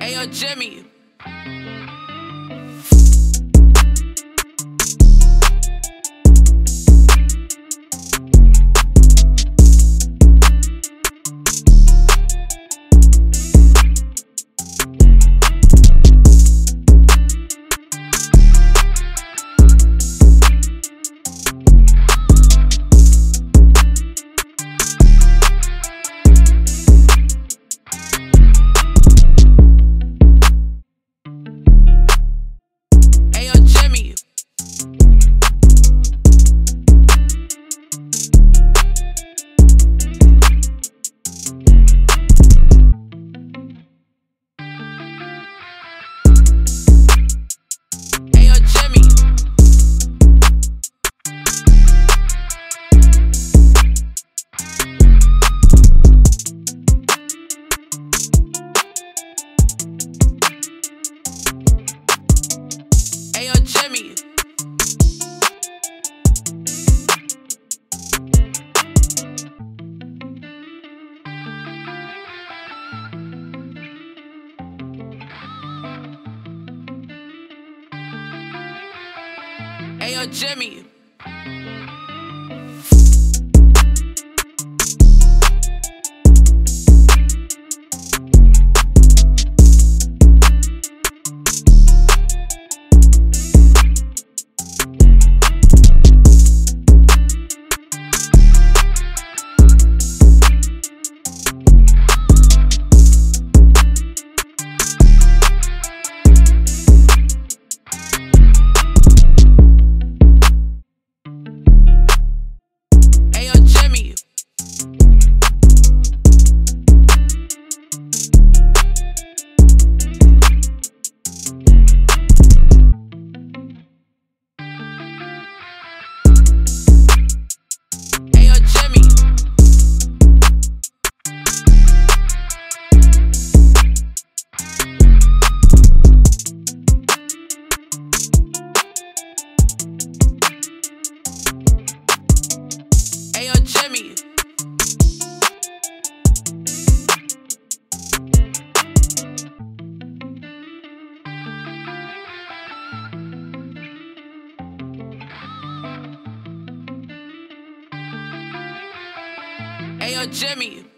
Hey, yo, Jimmy. get me? Hey, yo, Jimmy. Yo, Jimmy. Hey, yo, Jimmy.